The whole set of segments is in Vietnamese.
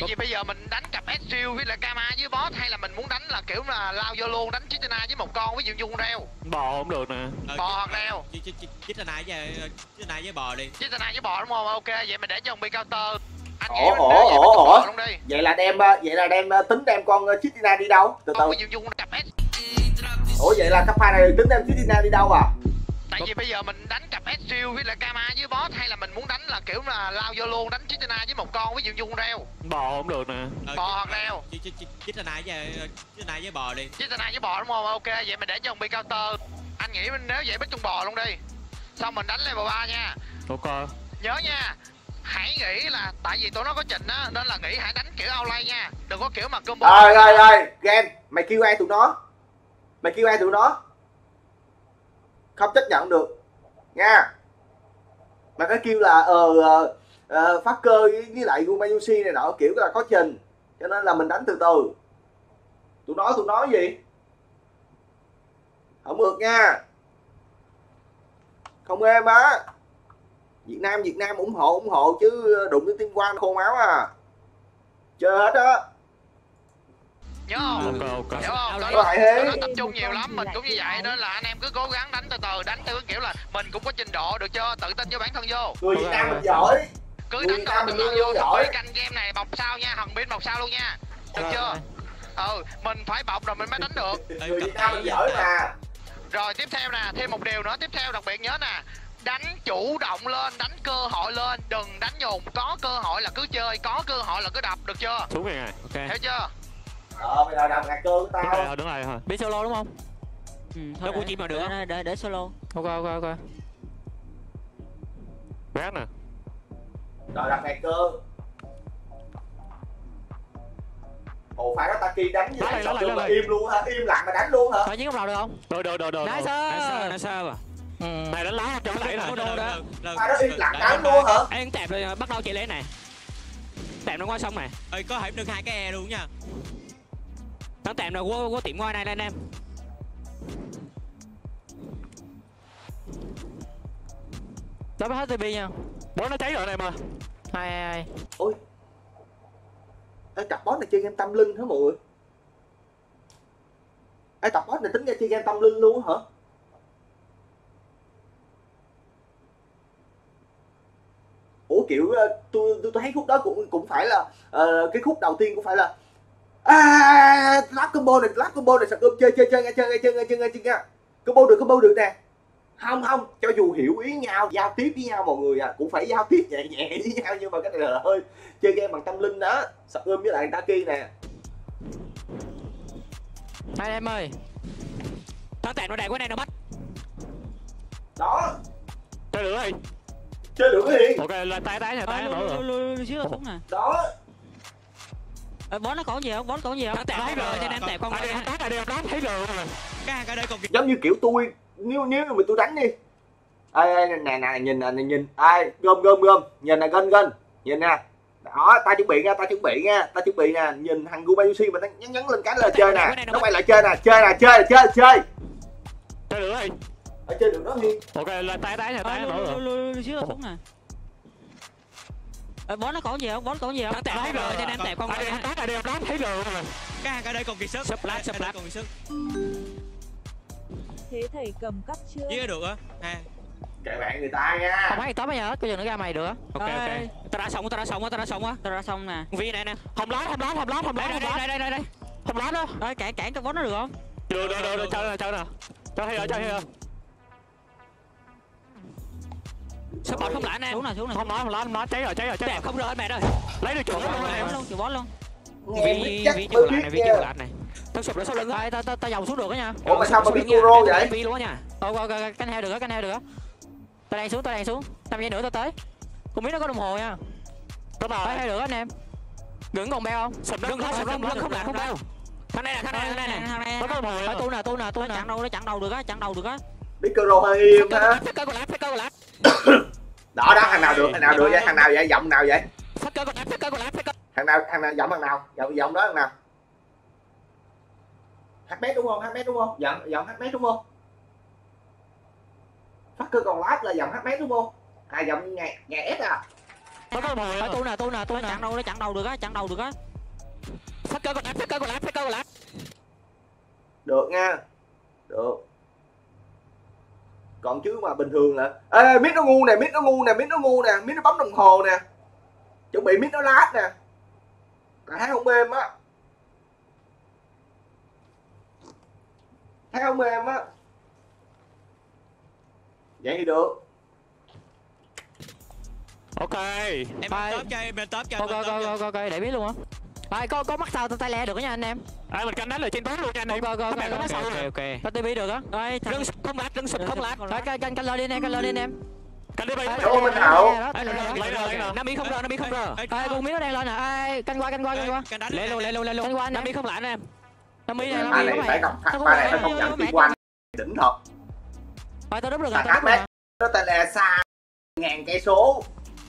tại vì bây giờ mình đánh cặp Ezreal với lại Kama với boss hay là mình muốn đánh là kiểu là lao vô luôn đánh Chitina với một con ví dụ như con reo. Bò không được nè. Ờ, bò hoặc reo. Là nai với là nai với bò đi. Chitina với bò đúng không? Ok vậy mình để cho ông bị counter. Anh Ủa, ủa, ủa, ủa. vậy là đem ờ, vậy là đem ờ, tính đem con ờ, Chitina đi đâu? Từ từ. ủa vậy là cấp hai này tính đem Chitina đi đâu à tại vì bây giờ mình đánh cặp Ezreal với lại Kama với boss hay là mình muốn đánh là kiểu là lao vô luôn đánh Chitina với một con ví dụ như con reo. Bò không được nè. Ờ, bò hoặc reo. Nai với là nai với bò đi. Chitina với bò đúng không? Ok vậy mình để cho ông bị counter anh nghĩ mình nếu vậy bắt tung bò luôn đi. Xong mình đánh level 3 nha. Ok. Nhớ nha hãy nghĩ là tại vì tụi nó có trình á nên là nghĩ hãy đánh kiểu outplay nha. Đừng có kiểu mà combo. Ơi ơi ơi game mày kêu ai tụi nó? Mày kêu ai tụi nó không chấp nhận được. Nha. Mà cái kêu là ờ uh, uh, phát cơ với, lại Gumayushi này nọ kiểu là có trình. Cho nên là mình đánh từ từ. Tụi nói tụi nói gì? Không được nha. Không êm á. Việt Nam Việt Nam ủng hộ ủng hộ chứ đụng đến tim quan khô máu à. Chơi hết á nhớ không? Ok ok. Hiểu không? Có tụi nó, hại thế. tụi nó tập trung nhiều lắm mình cũng như vậy nên là anh em cứ cố gắng đánh từ từ đánh theo kiểu là mình cũng có trình độ được chưa? Tự tin với bản thân vô. Người Việt Nam mình giỏi. Cứ đánh rồi mình tin luôn vô giỏi. rồi canh game này bọc sao nha hằng bên bọc sao luôn nha. Được Rồi, chưa? Ừ mình phải bọc rồi mình mới đánh được. Người Việt Nam mình giỏi mà. Rồi tiếp theo nè thêm một điều nữa tiếp theo đặc biệt nhớ nè. Đánh chủ động lên đánh cơ hội lên đừng đánh nhùng có cơ hội là cứ chơi có cơ hội là cứ đập được chưa? Xuống này này ok. Hiểu chưa ờ bây giờ đập ngạt cơ của tao. Thôi đứng này thôi biết solo đúng không? Ừ, thôi để, chim mà được để, không? để, để, solo. Ok ok ok. Bát nè. Rồi đập ngạt cơ. Ồ phải có Taki đánh như Đó đó được mà đó này. im luôn hả? Im lặng mà đánh luôn hả? Thôi chiến không đầu được không được được được được nice. Được. nice sao à ừ. này đánh lá cho nó đẩy đâu. phải nó im lặng đánh luôn hả? Em tẹp rồi bắt đầu chạy lấy này. Tẹp nó qua sông này. Ơi có thể nâng hai cái e luôn nha nó tẹp rồi của của tiệm ngoài này anh em. Đó hết TP nha. Bố nó cháy rồi này mà. Hai hai hai ôi. Ê, cặp boss này chơi game tâm linh hả mọi người? Ê, cặp boss này tính ra chơi game tâm linh luôn hả? Ủa kiểu ờ, tôi tôi tôi thấy khúc đó cũng cũng phải là ờ, cái khúc đầu tiên cũng phải là à lát combo này lát combo này sạc ôm chơi chơi chơi nghe chơi nghe chơi nghe chơi nghe chơi nghe combo được combo được nè không không cho dù hiểu ý nhau giao tiếp với nhau mọi người à cũng phải giao tiếp nhẹ nhẹ với nhau nhưng mà cái này là hơi chơi game bằng tâm linh đó sạc ôm với lại Taki nè hai em ơi nó tẹp nó đè cái này nó bắt đó chơi được đi chơi được cái gì ok là tái tái nha Ờ, tái lui, nổi lui, rồi lui, lui, lui xíu rồi xuống nè đó Ờ, bó nó còn gì không? Bó nó còn gì không? Nó tẹp thấy rồi cho nên tẹp con ai này đem tát ai đem tát thấy rồi. Mà cái hai cái đây còn giống như kiểu tôi nếu nếu mà tôi đánh đi. Ai ai nè nè nhìn nè nhìn. Ai gom gom gom. Nhìn nè gân gân. Nhìn nè. Đó ta chuẩn bị nha ta chuẩn bị nha. Ta chuẩn bị nè. Nhìn thằng Gubayushi mình nhấn nhấn lên cái là chơi nè. Nó quay lại chơi nè chơi nè chơi chơi chơi. Chơi được đi ở chơi được đó Hiên. Ok là tái tái nha Ờ, tái lui, lui, rồi. lui, lui, lui xíu rồi xuống nè Ờ, bó nó còn gì không? Bó nó còn gì không? Nó tẹp thấy rồi cho nên tẹp con ai đem này tát ai đem tát thấy rồi. Cái hai cái đây còn kiệt sức. Sắp lát, sắp đây lát. còn kiệt sức. Thế thầy cầm cắp chưa? với được á. Ha kệ bạn người ta nha. Không hay tới bây giờ có giờ nữa ra mày được á. Ok ok. Tao đã xong tao đã xong tao đã xong á. Tao ra xong nè. Vi này nè. Không lát không lát không lát không đây lát đây không đây đây đây đây. Không lát đó Ơi cản cản cho bó nó được không? Được được được được. Chơi nè chơi nè chơi hay rồi chơi hay rồi sắp bọt không lại nè xuống nè xuống nè không nói không nói không nói. Cháy rồi cháy rồi cháy rồi. không rơi mẹ ơi lấy được chuẩn bó luôn em? luôn chịu bó luôn. Vi vi chưa lại này vi chưa lại này. Tao sụp lại sau lưng tao tao tao dòng xuống được á nha. Ủa mà sao mà biết. Kuro vậy? vi luôn á nha. Ok ok ok, cánh heo được á cánh heo được á. Tao đang xuống tao đang xuống. Năm giây nữa tao tới. Không biết nó có đồng hồ nha. Tới rồi hay được anh em. Gừng còn beo không? Sụp không? sụp lưng không lại không? beo thằng này nè thằng này thằng này nè. Nó có mồi Thôi tu nè tu nè tu nó nè chặn đầu nó chặn đầu được á chặn đầu được á Kuro hơi im ha phát cơ còn lại phát cơ còn lại đó đó thằng nào được thằng nào được vậy thằng nào vậy giọng nào vậy thằng nào thằng nào giọng thằng nào giọng giọng đó thằng nào HM đúng không HM đúng không giọng giọng HM đúng không phát cơ còn lát là giọng HM đúng không à giọng nhà nhà S à hồ Ở tu nè tu nè Nó nè chặn đầu nó chặn đầu được á chặn đầu được á Phát cơ còn lại, phát cơ còn lại, phát cơ còn lại được nha được còn chứ mà bình thường là ê mít nó ngu nè mít nó ngu nè mít nó ngu nè mít nó bấm đồng hồ nè. Chuẩn bị mít nó lát nè. Tại thấy không êm á. Thấy không êm á. Vậy thì được. Ok. Em Bye. top cho em, em top cho Coi em coi top coi cho. coi coi coi để biết luôn á. Rồi có có mắt sao? Tay le được đó nha anh em À mình canh đánh lời trên tối luôn nha anh em coi nói sao ok nè ok Có tivi được á thằng Rưng sụp không lát, rưng sụp không lát Rồi canh canh lo đi anh em canh lo đi anh em Canh đi bay rồi, lấy rồi Nam Mỹ không rờ, Nam Mỹ không Ê, Ê con miếng nó đang lên nè Ê canh qua canh qua canh qua Lên luôn, lên luôn, lên luôn Canh qua anh Nam em Mỹ không lại anh em Năm mi này này có phải gặp ba này phải công nhận tiên quanh đỉnh thật Rồi tao đúp được rồi Thằng tao đúp rồi Ahmed nó tên là xa ngàn cây số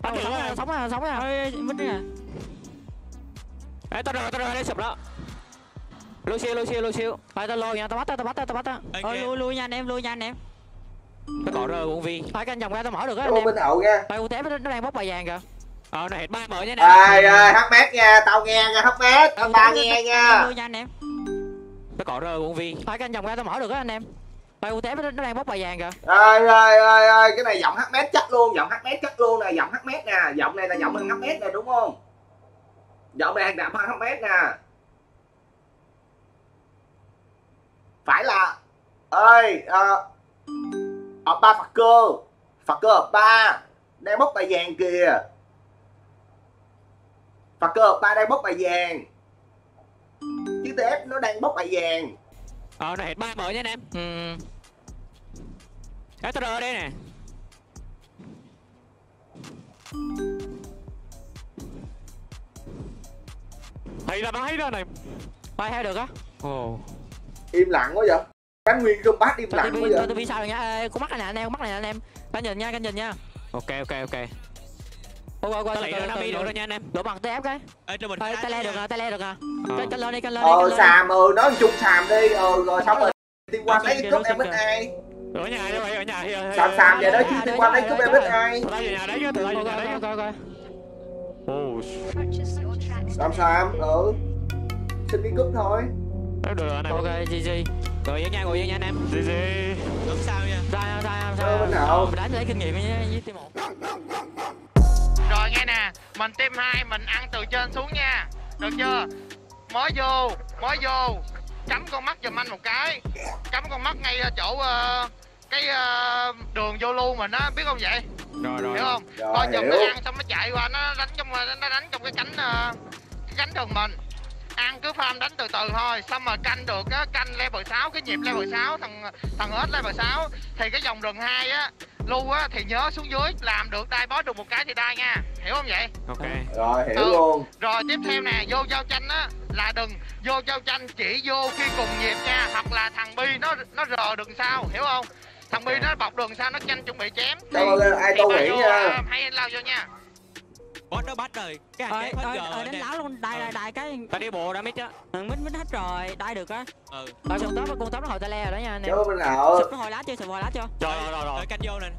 Sống rồi sống rồi sống rồi mất đi à Ê tao rờ, tao rờ, đây sụp đó Lô siêu, lô siêu, lô siêu Rồi tao lôi nha tao bắt tao tao bắt tao tao bắt tao ơi kìa. lui lui nha anh em lui nha anh em. Nó có rờ cũng vi. Rồi canh vòng ra tao mở được á anh em. Minh Hậu nha. Rồi UTF nó nó đang bóc bài vàng kìa. Ờ, này hết ba mở nha anh ai em ai Ahmed nha tao nghe nha Ahmed tao ta nghe nha. lui nha anh em. Nó có rờ cũng vi. Rồi canh vòng ra tao mở được á anh em. Rồi UTF nó nó đang bóc bài vàng kìa. Ai ai ai ai cái này giọng Ahmed chắc luôn giọng Ahmed chắc luôn nè giọng Ahmed nè. Giọng này là giọng thằng Ahmed nè đúng không? Giọng này là thằng Ahmed nè phải là ơi ờ ở ba phật cơ. Phật cơ ở ba đang bốc bài vàng kìa. Phật cơ ở ba đang bốc bài vàng. Chứ TF nó đang bốc bài vàng. Ờ, này hết ba mở nha anh em. Ừ. Rờ đây nè. Hay là nó hay đó này. Rồi theo được á? Ồ im lặng quá vậy? Cánh nguyên bát im lặng quá vậy? tivi sao rồi nha? Con mắt này nè anh em con mắt này nè anh em. Canh nhìn nha canh nhìn nha. Ok ok ok. Qua qua qua Tao lấy rồi Nam Mỹ được rồi nha anh em. Lỗ bằng TF cái. Ê, cho mình tay le được nè tay le được nè Ờ. Canh lên đi canh lên đi ờ đi. xàm ừ nói chung xàm đi. Ờ rồi xong rồi. Tiên quan lấy cúp em ít ai? Ở nhà như vậy, ở nhà thì xàm xàm vậy đó chứ Ờ, tiên ờ, quan lấy ờ, cúp ờ, em ờ, ít ai? tao về nhà đấy chứ, tao về nhà coi coi ừ. Xin đi cúp thôi Em được rồi anh em Ok GG Ngồi với nha, ngồi với nha anh em GG Không sao nha Ra ra Ờ, ra bên nào? Mình đánh lấy kinh nghiệm với với team 1 Rồi nghe nè, mình team 2 mình ăn từ trên xuống nha. Được chưa? Mới vô, mới vô. Cắm con mắt giùm anh một cái. Cắm con mắt ngay ở chỗ ờ, cái ờ, đường vô lưu mình á, biết không vậy? Rồi rồi Hiểu không? Rồi, Coi chừng nó ăn xong nó chạy qua nó đánh trong nó đánh trong cái cánh ờ, cái cánh đường mình. Ăn cứ farm đánh từ từ thôi, xong mà canh được á, canh level 6 cái nhịp level 6 thằng thằng hết level 6 thì cái dòng rừng 2 á, lưu á thì nhớ xuống dưới làm được đai boss được một cái thì đai nha. Hiểu không vậy? Ok rồi hiểu Ừ. luôn Rồi tiếp theo nè, vô giao tranh á là đừng vô giao tranh chỉ vô khi cùng nhịp nha, hoặc là thằng Bi nó nó rờ đường sau, hiểu không? Thằng Bi nó bọc đường sau nó nhanh chuẩn bị chém. ơn ai tô vô, nha à, hay lao vô nha. Boss nó bắt rồi Cái ơi hàng hết ơi giờ ơi rồi đánh láo luôn. Đai đai đai cái Tao đi bộ ra mít á. Ừ, mít mít hết rồi. Đai được á. Ừ. Rồi con tóm con tóm nó hồi tay le rồi đó nha anh em Minh Hậu sụp nó hồi lá chưa? Sụp hồi lá chưa? Rồi rồi rồi. Rồi canh vô nè.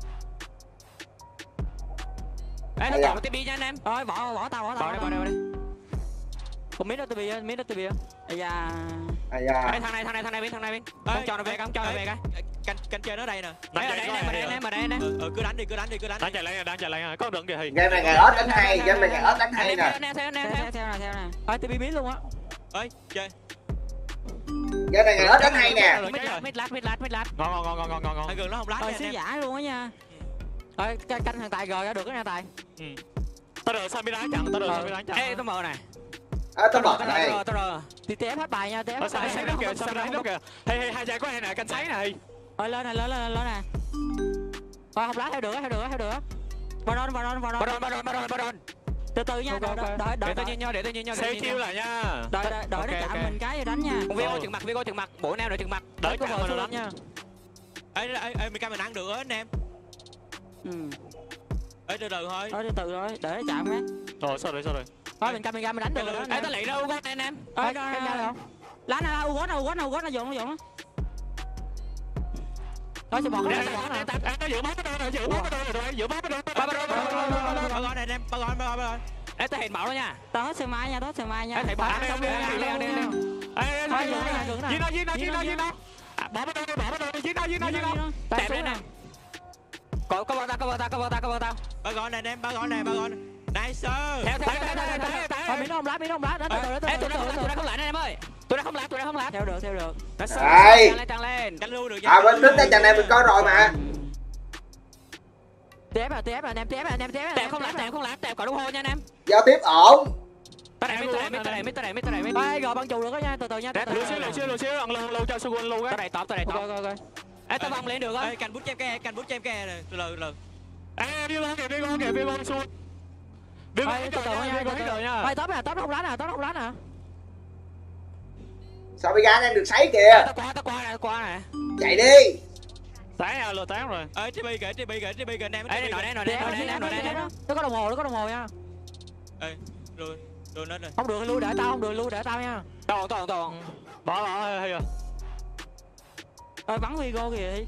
Ê, nó Ây da. còn một tivi nha anh em. Rồi bỏ bỏ tao bỏ tao Vào đây, vào đây, vào đây Con miếng đó tivi á miếng đó tivi á. Ây da ai da Ê, thằng này, thằng này, thằng này bên, thằng này bên Con cho nó về, con cho nó về cái Canh canh chơi nó đây nè. Ê, ở đây anh em, ở đây anh em, ở đây em Ừ, ừ cứ đánh đi cứ đánh đi cứ đánh Đang chạy lên, đang chạy lên, có đường kìa thì game này ngày ớt đánh hay game này ngày ớt đánh hay nè. Theo, theo, theo, theo theo nè theo. Nè Ơi tivi miếng luôn á. Ơi chơi. Game này ngày ớt đánh hay nè. Rồi, mít lát rồi. mít lát mít lát. Ngon, ngon, ngon, ngon, ngon, ngon, thằng gần nó không lát rồi nha sứ anh em giả luôn á nha. Ơi canh thằng Tài gờ ra được đó nha Tài. Tao rờ sao biết đá chặn, tao rờ sao biết đá chặn. Ê, tao mở này à, tao Tao rờ, này. tao rờ Thì TF hết bài nha TF hết sao bài. thấy nó kìa, sao nó kìa. Hay, hay, hai giây có hai nè, canh sấy này rồi lên nè lên lên lên nè Rồi không lá theo được theo được theo được đòn, bắt đòn, bắt đòn, bắt đòn từ từ nha đợi đợi đợi Để tao đợi. nhìn nhau, để tao nhìn nhau, nhìn chiêu lại nha. Đợi đợi đợi nó chạm mình cái rồi đánh nha. Vi vô chừng mặt, Vi vô chừng mặt, bộ nào để chừng mặt. Có chạm nó xuống đánh nha. Ê ê ê mình canh mình ăn được á anh em. Ừ. Ê từ từ thôi. Rồi từ từ rồi để nó chạm cái. Rồi, sao rồi, sao rồi? Thôi mình canh mình ra mình đánh được rồi Ê, tao lấy đâu quá anh em. Ê, được không lá nè u gót nè u gót nè u gót nè dồn nó nó sẽ Nè, cái nè, nó giữ máu nó rồi, giữ rồi, giữ máu nó rồi. Ba, ba, ba, ba. bao gòn này anh em bao gòn bao gòn Ê, tao hiện bảo đó nha. Tao hết sương mai nha, tao hết sương mai nha. Ê, thầy bảo đi, đi, đi, đi. Ê, Thôi, dừng nó, dừng nó. giết nó, giết nó, giết nó. À, bỏ vào đây, bỏ vào đây, giết nó, giết nó, giết nó. Tẹp lên nè. Có, có bao tao, có bao tao, có bao tao, có bao tao. bao gòn này anh em bao gòn này bao gòn nice Theo, theo, theo, theo, theo, theo, nó không lá, nó không lá. Đó, từ từ, từ Ê, tụi nó không tụi nó không làm anh em ơi. Tụi nó không làm, tụi nó không làm. Theo được, theo được. Đây. Trăng lên, trăng lên. lưu được à bên tính đây trận này mình coi rồi mà TF à, TF à, anh em, TF à, anh em, TF à, Tẹp em, không à. tẹp không làm, tẹp còn đúng hô nha anh em. giao tiếp ổn Tao mít, tao mít, tao mít, tao mít, tao mít. Ê, rồi băng chù được đó nha, từ từ nha, từ từ. Lùi xíu, lùi xíu, lùi xíu, ăn lùi, lùi cho Sugun lùi á. Tao đẩy top, tao Ok, top. ok, ok. Ê, tao vòng lên được á. Ê, canh bút cho em ke canh bút cho em ke này từ từ từ Ê, đi con kìa, đi con kìa, đi con xuống. Đi con Ê, từ từ nha, từ từ. nha. Ê, top nè, top nó không lá nè, top nó không lá nè. sao bị đang được sấy Ê, kìa Tao qua, tao qua nè, tao qua nè. chạy đi Tán à, lừa tán rồi. ê TP kìa TP kìa TP kìa anh em Ê, đây nồi đây, nồi đây, nồi đây, nồi đây. Nó có đồng hồ, nó có đồng hồ nha. rồi rồi nó rồi Không được thì lui để tao, không được lui để tao nha. Toàn, toàn, toàn. Bỏ, bỏ, hay rồi. Ơi bắn Vigo kìa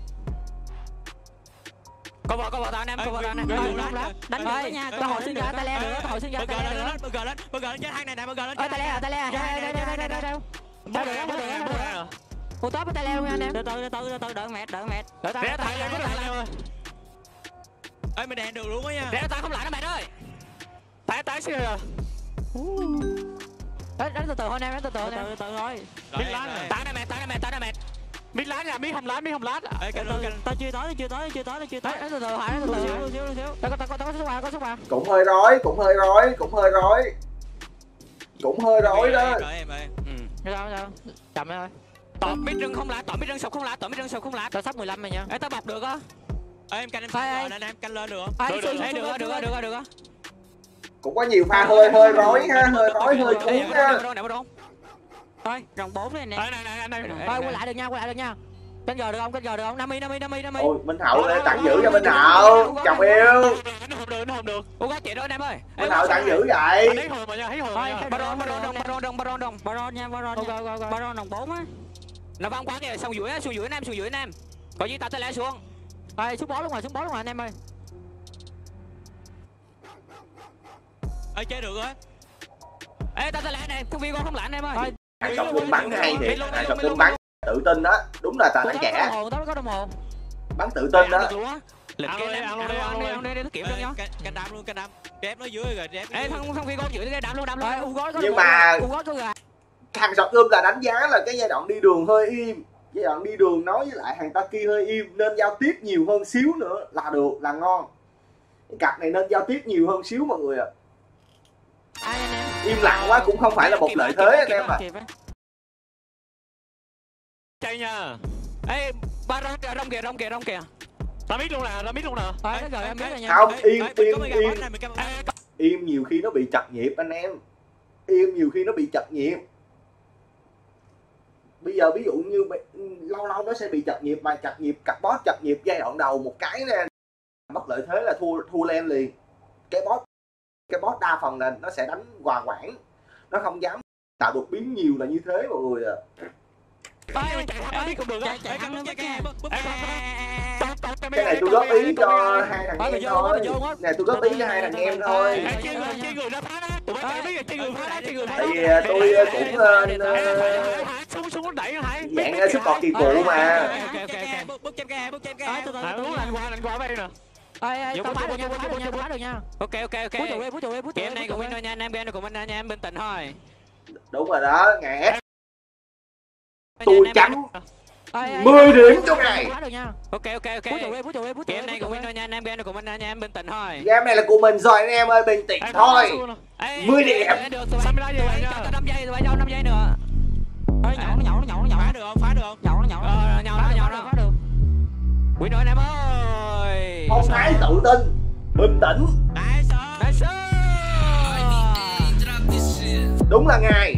vào, có vào tao anh em, vào tao anh em. Không lá. ê, Đánh đó nha. tao hồi hội sinh ra tay le nữa, tao hồi sinh ra tay le nữa. gờ lên bơ gờ lên chết hai này bơ gờ lên tay le à, tay le à. Đây, đây, đây, đây, đây. Đâu được, đâu được, đâu được. Một top với tay le luôn nha anh em. Từ từ, từ từ, từ đợi mệt, đợi mệt. Đợi tao, tay tao, lên, đợi tao. tay lên. ê mình đèn được luôn á nha Rẽ tay không lại đó mày ơi. Tay, tay xíu rồi. Đánh từ từ thôi anh em, đánh từ từ Từ anh em. từ, từ thôi. Nè, tay này mệt, tay này mệt, tay này mệt. Mít lá nha, mít không lá, mít không lá. ê Từ canh từ, luôn canh tao chưa tới, chưa tới, chưa tới, chưa tới. Từ từ, Hải, từ từ. xíu, xíu, xíu. Tao có, tao có, tao có số ba, có số ba. cũng hơi rối cũng hơi rối cũng hơi rối cũng hơi rối đó em ơi Ừ. Sao, sao, sao? Chậm thôi. Tọt mít rừng không lá, tọt mít rừng sụp không lá, tọt mít rừng sụp không lá. Tao sắp 15 rồi nha. Ê, tao bọc được á. ê em canh em rồi anh em canh lên được không Được, được, được được được á, được á. cũng có nhiều pha hơi hơi rối ha hơi rối hơi nè, ha Thôi, rồng 4 này nè. Này, này. Ê, quay lại được nha, quay lại được nha. Canh giờ được không? Canh giờ được không? 50, 50, 50, 50. ôi minh hậu để tặng giữ cho minh hậu chồng yêu Nó không được, nó không được. Ủa, có chị đó anh em ơi. Minh hậu tặng giữ vậy thấy hồn mà nha, thấy thôi, Baron, Baron, đồng, Baron, đồng, Baron, đồng. Baron nha, Baron. Baron rồng 4 á. Nó văng quá kìa, xuống dưới á, xuống dưới anh em, xuống dưới anh em. Có gì tao sẽ lẽ xuống. Ê, xuống bó luôn rồi, xuống bó luôn rồi anh em ơi. ê chơi được á Ê, tao sẽ lẽ này, không viên con không lại anh em ơi. Hai sọc tướng bắn hay thiệt hai sọc tướng bắn. tự tin đó. Đúng là tài có trẻ. bắn tự tin đó. Lịch ăn luôn đi, ăn đi, ăn đi, nó được nhá. đam luôn đam nó dưới rồi Ê, thằng thằng con giữ cái luôn, luôn. U gói Nhưng mà- hàng sọc ươm là đánh giá là cái giai đoạn đi đường hơi im. Giai đoạn đi đường nói với lại hàng Taki hơi im nên giao tiếp nhiều hơn xíu nữa là được là ngon. Cái cặp này nên giao tiếp nhiều hơn xíu mọi người ạ. Em? Im lặng quá cũng không phải là một lợi thế anh em ạ. Chạy nha. Ê, Baron kìa, rong kìa, rong kìa, rong kìa. Tao biết luôn nè, tao biết luôn nè. Không im im im im nhiều khi nó bị chật nhịp anh em im nhiều khi nó bị chật nhịp bây giờ ví dụ như lâu lâu nó sẽ bị chật nhịp mà chật nhịp cặp boss chật nhịp giai đoạn đầu một cái nè mất lợi thế là thua thua len liền cái boss cái boss đa phần là nó sẽ đánh hòa quản nó không dám tạo đột biến nhiều là như thế mọi người ạ cái này tôi góp ý cho hai thằng em thôi hết. này tôi góp ý cho hai thằng em thôi ra tại vì à, tôi à, cũng ờ, ờ, dạng ờ, Hải. kỳ cụ mà Ok, ok, ok. Búp- búp chém Ê, nha. tao vô, phá vô, được nha, phá được nha, phá được nha. Ok, ok, ok. Bút trụ đi, bút trụ đi, bút trụ Game này của mình đi. thôi nha, anh em game này của mình nha, anh em bình tĩnh thôi. đúng rồi đó ngã Nha, tôi ê, 10 điểm trong này nha. Ok, ok, ok. Bút trụ đi, bút trụ đi, bút trụ Game này của mình đi. thôi nha, anh em game này của mình nha, anh em bình tĩnh thôi. game này là của mình rồi anh em ơi bình tĩnh thôi Ê, 10 điểm. tụi bay, tụi bay cho tao 5 giây, tụi bay cho 5 giây nữa. Ê, nhậu nó nhậu nó nhậu nó nhậu. Phá được không? Phá được không? Nhậu nó nhậu. Ờ, nhau phá được, đó. phá được. Win rồi anh em ơi. Phong thái tự tin bình tĩnh đúng là ngày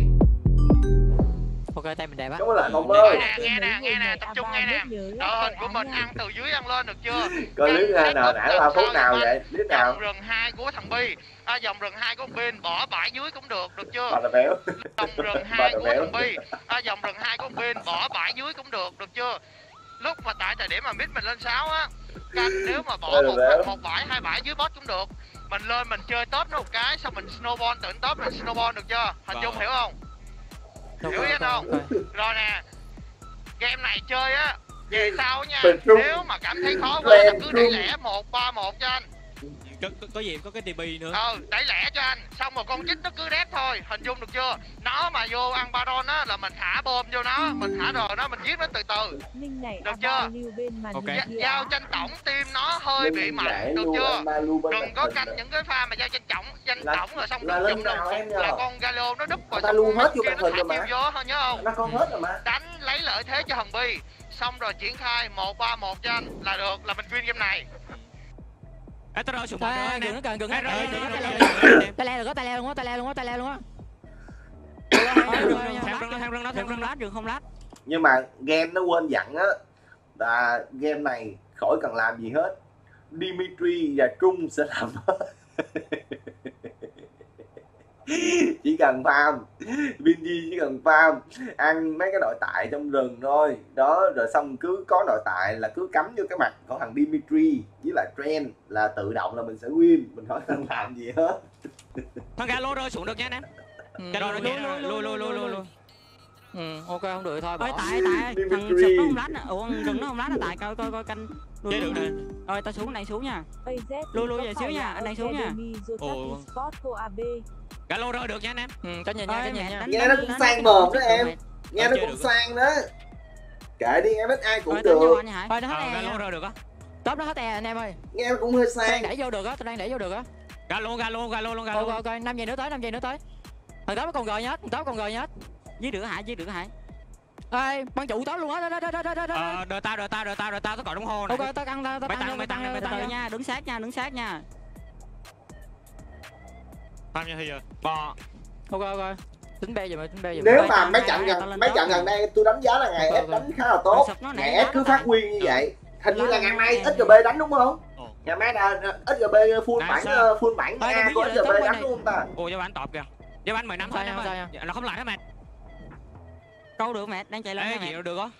Ok, tay mình đẹp á. ơn lại phong ơi Nghe nè, nghe nè, nghe nè, tập trung nghe nè. Hình của mình ăn từ dưới ăn lên được chưa? coi clip nào nào nãy ba phút nào vậy clip nào Dòng rừng 2 của thằng Bi. À, dòng rừng 2 của Bin bỏ bãi dưới cũng được, được chưa? bà là béo Dòng rừng Bà 2 là của thằng Bi. À, dòng rừng 2 của Bin bỏ bãi dưới cũng được, được chưa? lúc mà tại thời điểm mà mid mình lên 6 á canh nếu mà bỏ một một bãi hai bãi dưới bot cũng được. Mình lên mình chơi top nó một cái xong mình snowball tưởng top mình snowball được chưa? Hình dung Vâng. hiểu không? Hiểu chưa không? rồi. Nè game này chơi á về sau nha? Nếu mà cảm thấy khó quá là cứ đẩy trung. lẻ một ba một cho anh có, có, có gì có cái TP nữa? Ừ đẩy lẻ cho anh. Xong rồi con chích nó cứ đép thôi. Hình dung được chưa? Nó mà vô ăn baron á là mình thả bom vô nó mình thả rồi nó mình giết nó từ từ. Ninh này Được chưa? Ok. giao tranh tổng tim nó hơi bị mạnh được chưa? Đừng có canh những cái pha mà giao tranh tổng danh Là- tổng rồi xong là em phục là nhờ? con galo nó đúc Người rồi ta xong luôn hết vô nó hình thả rồi tiêu mà. vô thôi nhớ không? Nó con hết rồi mà. Đánh lấy lợi thế cho hồng bi. Xong rồi triển khai một ba một cho anh. Là được là mình win game này Ê, tao rồi xuống một nữa anh gần nó gần gần nó rồi, gần rồi, nó rồi, gần rồi, rồi, rồi, tay le được á tay le luôn á tay le luôn á. Tay le luôn á lát, rừng, theo rừng nó, theo rừng lát, rừng không lát. nhưng mà game nó quên dặn á là game này khỏi cần làm gì hết. Dimitri và Trung sẽ làm hết chỉ cần farm. Binji chỉ cần farm. Ăn mấy cái nội tại trong rừng thôi. Đó rồi xong cứ có nội tại là cứ cắm vô cái mặt của thằng Dimitri với lại Trent là tự động là mình sẽ win. Mình khỏi cần làm gì hết. Thằng galo rơi xuống được nha anh em. Ừ, cái đó nó lui, nhẹ lui, rồi lui lui lui lui lui ừ ok không được thôi bỏ. Ơi tại. Tại thằng sụp nó không lát nè. Ủa rừng nó không lát nè tại coi coi coi canh. Lui, Chơi được nè. Rồi. Tao xuống này xuống nha. Lui có về xíu nha, anh này xuống nha. Ồ. Galo rơi được nha anh em. Ừ cái nhìn nha cái Ơi, nhìn nha. Nghe nó cũng sang mồm đó em. nghe nó cũng được. sang đó. Kệ đi em ai cũng được. thôi nó hết e galo rơi được á. Top nó hết e anh em ơi. Nghe nó cũng hơi tôi đang sang đẩy vô được á tôi đang đẩy vô được á. Galo galo galo luôn ok galo ok năm giây nữa tới năm giây nữa tới. Thằng top còn gờ nhhết thằng top còn gờ nhhết Dưới đửa Hải, dưới đửa Hải. ê băng trụ top luôn á đó đó đó đó đó đó ờ đợi tao đợi tao đợi tao đợi tao tao còn trong hồ này ok tao căng tao tao mày tao Từ tao vô. nha, đứng sát nha, đứng sát nha. Tham gia thì giờ? Bò ok ok. Tính be giùm mày tính be giùm nếu mà mấy trận gần mấy trận nè. gần đây tôi đánh giá là ngày ok. đánh khá là tốt. Ngày F cứ phát huy như vậy. Hình như là ngày mai nè. SGB đánh đúng không? Ngày mai là SGB full Nãy bản sao? ờ, full bản A của giờ SGB top đánh đúng không ta? Ồ giao bán tọp kìa. Bán mười năm thôi Sao anh em nha, nha? nó không lại đó mẹ Câu được mẹ, đang chạy lên ê nha gì được á.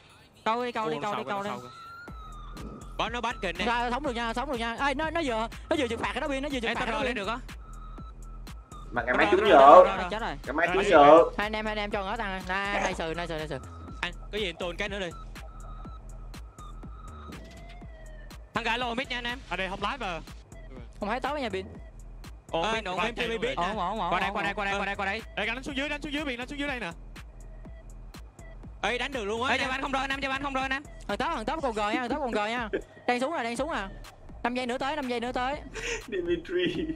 Câu đi, câu đi, câu đi, câu đi. bó nó bắt kìa nè. Ra sống được nha sống được nha. Ê nó nó vừa nó vừa chụp phạt cái đó pin nó vừa ê phạt tao cái đó lên được á mà ngày mai Rồi, trúng ngày mai Rồi, trúng nhợ hai anh em hai anh em cho nó tăng này này sừ này sừ này sừ anh có gì tồn cái nữa đi. Thằng gà lô mít nha anh em. Ở đây không lái mà không thấy pin. Ồ Ờ, bên ổn chạy TV luôn biết Ổn, ổn, ổn. qua đây ổn, qua đây ổn. qua đây qua đây qua đây. Ê, đánh xuống dưới đánh xuống dưới biển đánh xuống dưới đây nè. Ê đánh được luôn á cho anh không rơi anh cho anh không rơi anh thằng top thằng top còn gờ nha thằng top còn gờ nha. Đang xuống rồi đang xuống à năm giây nữa tới năm giây nữa tới. Dimitri.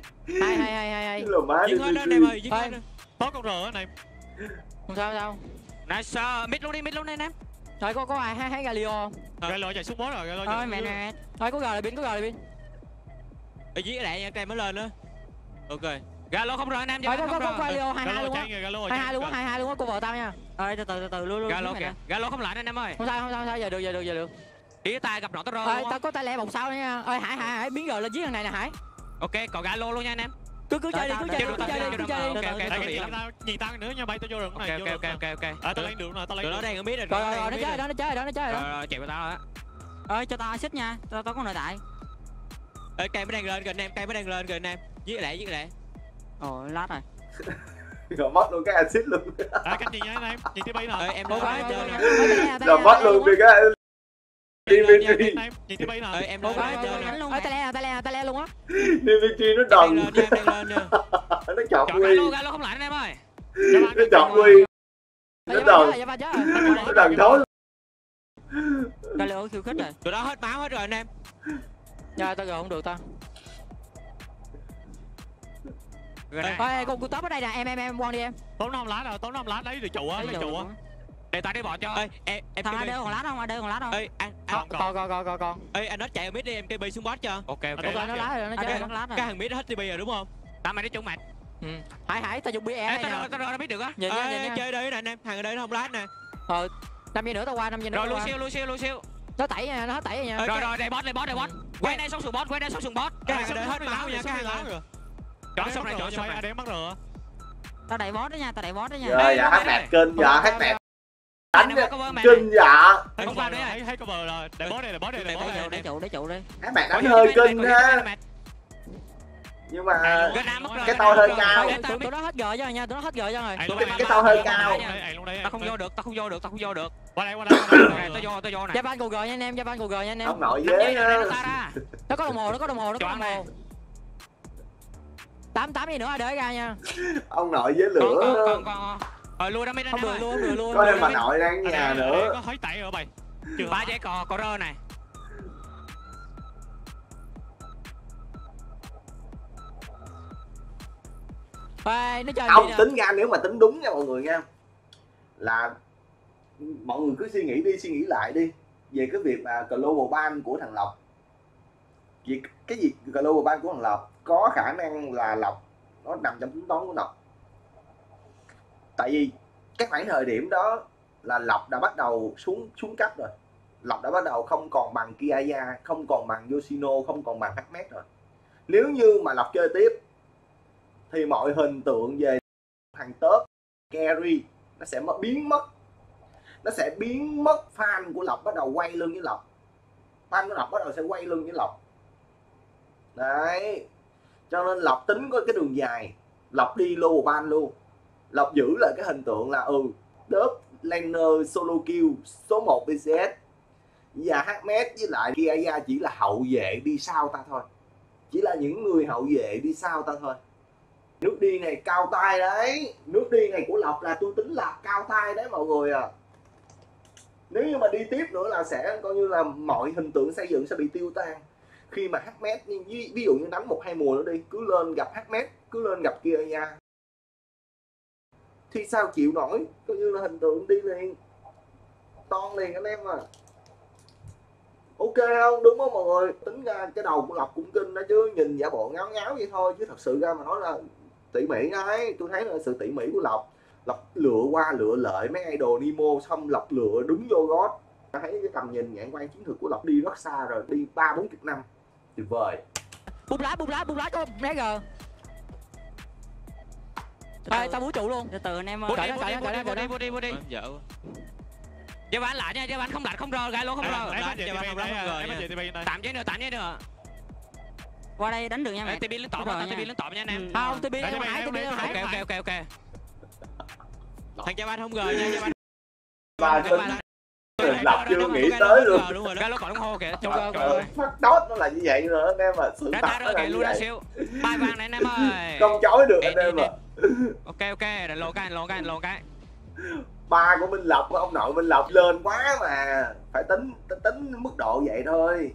Hai hai hai hai hai là má Dimitri. Em ơi đó. tốt con rờ này. Không sao không sao. Nice uh, mid luôn đi mid luôn đi anh em rồi có có ai hai hai galio gai lội chạy xuống bó rồi gai lội Ôi chạy mẹ mẹ. rồi có gờ là pin có gờ là pin ở dưới lại nha cây mới lên nữa ok. Galo không anh em rồi anh có có không có rơi. Galio hai hai luôn á. hai hai luôn á hai hai luôn á cô vợ tao nha. Ơi từ từ từ từ lui lui. galo kìa. galo không lại anh em ơi. Không sao không sao không sao. Giờ được giờ được giờ được ý tay gặp rõ tao rồi á tao có tay lẹ một sao nữa nha ơi hải hải hải biến gờ lên giết thằng này nè hải ok còn galo luôn nha anh em cứ cứ chơi đi cứ chơi đi cứ chơi đi tao- cứ chơi đi ok, ok, cái nghĩ lắm. tao nữa nha bay tao vô rừng ok này ok ok ok ok à tao lên đường rồi tao lên tụi nó đường đang ở biết rồi rồi rồi nó rồi nó chơi đó nó chơi đó nó chơi rồi đó rồi chạy vào tao á Ơi cho tao xích nha. Tao tao có nội tại. ê cây mới đang lên kìa anh em cây mới đang lên kìa anh em giết lại giết lại Ồ lát rồi. rồi mất luôn cái axit luôn à canh gì nha anh em nhìn tivi nè ê em em ok lên rồi mất luôn đi cái Dimitri anh em nhìn tivi nè ê em lên ok lên đánh luôn tay lẹ tay lẹ tay lẹ luôn á? Nó đòn lên em lên nha nó chọn quy galo không lại anh em ơi. Nó chọn quy nó ba giờ ba chứ nó đòn thối Gai lội khiêu khích rồi. tụi nó hết máu hết rồi anh em. Giờ tao gờ không được tao. Rồi ơi con cô top ở đây nè. Em em em quan đi em. Tốn nó không lái đâu tốn nó không lái. Lấy được trụ á Lấy trụ á để tao đi bỏ cho ê em em Thằng. AD còn lát không? AD còn lát không? ê anh Ờ, còn còn còn còn còn ê anh hết chạy ở mid đi em KB xuống boss cho ok ok nó lái rồi nó chơi rồi còn lát rồi. cái thằng mid hết TP rồi đúng không tao mày đi chung mạch ừ. hải hải tao dùng bia ê đây tao rồi tao rồi nó biết được á Nhìn nha, Ê, nhìn nha. chơi đây nè anh em thằng ở đây nó không lát nè ờ năm giây nữa tao qua năm giây nữa rồi tao lu qua siêu lu siêu lu siêu nó tẩy nha nó hết tẩy rồi nha rồi rồi đây boss đây boss đây boss quay đây xuống sườn boss quay đây xuống sườn boss cái thằng ở đây hết máu nha cái thằng ở đây chọn xong này chọn xong này anh em bắt rờ Tao đẩy boss đó nha, tao đẩy boss đó nha. giờ dạ hát nạt kênh giờ hát nạt đánh kinh dạ. Không cover vào đấy thấy thấy cover rồi. Để boss đây, để boss đây, để boss đây. để trụ để trụ đi các bạn đánh hơi kinh ha. nhưng mà Cái Nam hơi cao. Tụi nó hết gờ cho rồi nha tụi nó hết gờ cho rồi cái tàu hơi cao. tao không vô được tao không vô được tao không vô được. Qua đây, qua đây, qua qua tao vô tao vô này Japan gù gờ nha anh em Japan gù gờ nha anh em. Ông nội dế nó có đồng hồ nó có đồng hồ nó có Chọn đồng hồ. tám tám gì nữa để ra nha. Ông nội còn lửa. Còn đó. còn còn ờ lui đó mới đến không được luôn được luôn có thêm bà nội đang Ở nhà đây nữa. Có hối tẩy ở mày. Chưa ba dãy cò cò rơ này. Ê, nó chơi không gì tính ra nếu mà tính đúng nha mọi người nha là mọi người cứ suy nghĩ đi suy nghĩ lại đi. Về cái việc mà global ban của thằng lộc. Việc cái việc global ban của thằng lộc? Có khả năng là lộc nó nằm trong tính toán của lộc tại vì cái khoảng thời điểm đó là lộc đã bắt đầu xuống xuống cấp rồi. Lộc đã bắt đầu không còn bằng Kiaya không còn bằng Yoshino, không còn bằng Hmet rồi. Nếu như mà lộc chơi tiếp, thì mọi hình tượng về thằng tớp carry nó sẽ mất, biến mất. Nó sẽ biến mất, fan của lộc bắt đầu quay lưng với lộc. Fan của lộc bắt đầu sẽ quay lưng với lộc. Đấy. Cho nên lộc tính có cái đường dài. Lộc đi lô ban luôn lộc giữ lại cái hình tượng là ừ đớp laner solo kill số 1 bcs và Hmet với lại Kiaya chỉ là hậu vệ đi sau ta thôi. Chỉ là những người hậu vệ đi sau ta thôi. Nước đi này cao tay đấy. Nước đi này của lộc là tôi tính là cao tay đấy mọi người à. Nếu như mà đi tiếp nữa là sẽ coi như là mọi hình tượng xây dựng sẽ bị tiêu tan. Khi mà Hamed ví, ví dụ như đánh một hai mùa nữa đi cứ lên gặp Hamed, cứ lên gặp kia nha thì sao chịu nổi? Coi như là hình tượng đi liền. Ton liền anh em à. Ok không? Đúng không mọi người? Tính ra cái đầu của lộc cũng kinh đó chứ. Nhìn giả bộ ngáo ngáo vậy thôi chứ thật sự ra mà nói là tỉ mỉ đấy tôi thấy là sự tỉ mỉ của lộc. Lộc lựa qua lựa lợi mấy idol nemo xong lộc lựa đúng vô gót. Thấy cái tầm nhìn nhãn quan chiến thuật của lộc đi rất xa rồi đi ba bốn chục năm. Tuyệt vời. Bung lá bung lá bung lá có né gờ Ê, tao bú trụ luôn. Từ từ anh em ơi. Đi, bút đi, bút đi, bút đi, bút đi bút đi. Dở Giáp anh lại nha, giáp anh không lạnh không rơ, gai lỗ không rơ em bắt về bạn TP đây, đây. Tạm giấy nữa, tạm giấy nữa. Qua đây đánh được nha mày TP lên tọp Rồi tao. TP lên tọp nha anh em. Ừ. không Đây, em đây, biết đây, em đây, hãy Ok ok ok ok. Thằng cha ban không gờ nha cha lộc chưa nghĩ tới luôn. Đúng rồi Gai lỗ còn đồng hồ kìa Chung cơ, chung Ờ, phát đốt nó là như vậy nữa anh em à sự thật nó là như vậy. siêu vàng này anh em ơi. Không chối được anh em à Ok ok, để lộ cái, lộ cái, lộ cái. Ba của minh lộc của ông nội minh lộc lên quá mà. Phải tính tính, tính mức độ vậy thôi